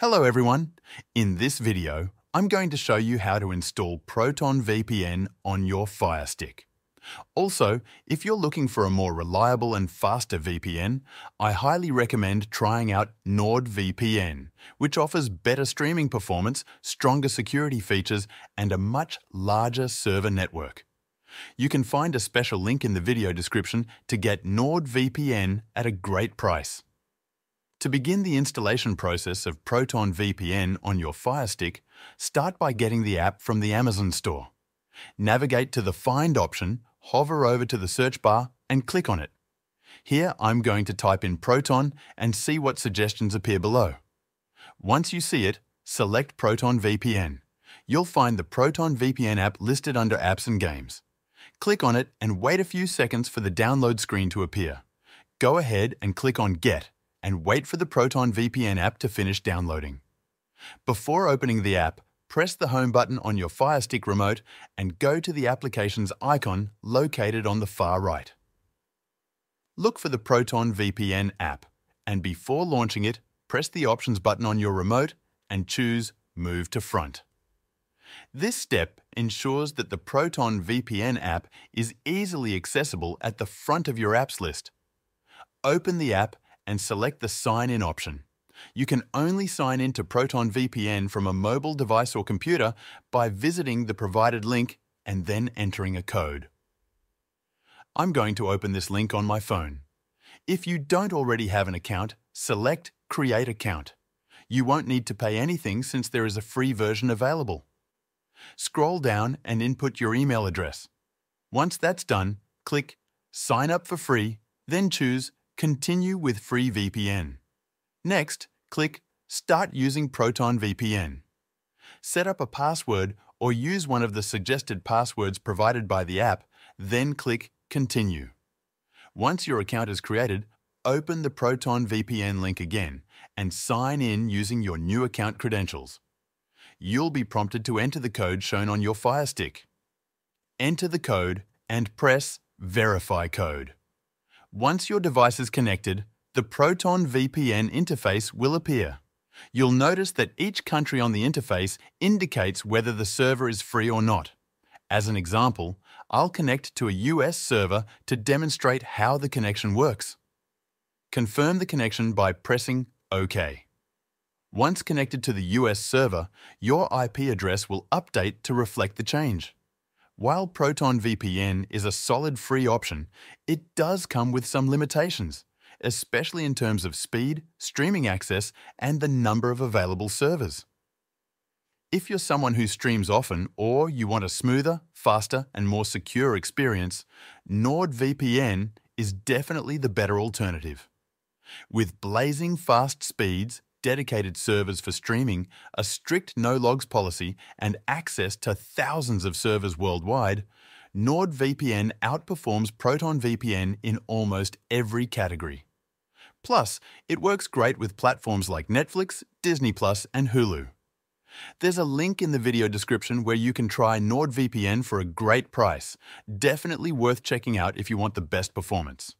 Hello everyone! In this video, I'm going to show you how to install Proton VPN on your Fire Stick. Also, if you're looking for a more reliable and faster VPN, I highly recommend trying out NordVPN, which offers better streaming performance, stronger security features, and a much larger server network. You can find a special link in the video description to get NordVPN at a great price. To begin the installation process of Proton VPN on your Fire Stick, start by getting the app from the Amazon store. Navigate to the Find option, hover over to the search bar and click on it. Here I'm going to type in Proton and see what suggestions appear below. Once you see it, select Proton VPN. You'll find the Proton VPN app listed under Apps and Games. Click on it and wait a few seconds for the download screen to appear. Go ahead and click on Get and wait for the Proton VPN app to finish downloading. Before opening the app, press the Home button on your Fire Stick remote and go to the application's icon located on the far right. Look for the Proton VPN app, and before launching it, press the Options button on your remote and choose Move to Front. This step ensures that the Proton VPN app is easily accessible at the front of your apps list. Open the app and select the Sign In option. You can only sign in to Proton VPN from a mobile device or computer by visiting the provided link and then entering a code. I'm going to open this link on my phone. If you don't already have an account, select Create Account. You won't need to pay anything since there is a free version available. Scroll down and input your email address. Once that's done, click Sign up for free, then choose Continue with free VPN. Next, click Start using Proton VPN. Set up a password or use one of the suggested passwords provided by the app, then click Continue. Once your account is created, open the Proton VPN link again and sign in using your new account credentials. You'll be prompted to enter the code shown on your Fire Stick. Enter the code and press Verify Code. Once your device is connected, the Proton VPN interface will appear. You'll notice that each country on the interface indicates whether the server is free or not. As an example, I'll connect to a US server to demonstrate how the connection works. Confirm the connection by pressing OK. Once connected to the US server, your IP address will update to reflect the change. While Proton VPN is a solid free option, it does come with some limitations, especially in terms of speed, streaming access, and the number of available servers. If you're someone who streams often or you want a smoother, faster, and more secure experience, NordVPN is definitely the better alternative. With blazing fast speeds, dedicated servers for streaming, a strict no logs policy, and access to thousands of servers worldwide, NordVPN outperforms ProtonVPN in almost every category. Plus, it works great with platforms like Netflix, Disney Plus, and Hulu. There's a link in the video description where you can try NordVPN for a great price. Definitely worth checking out if you want the best performance.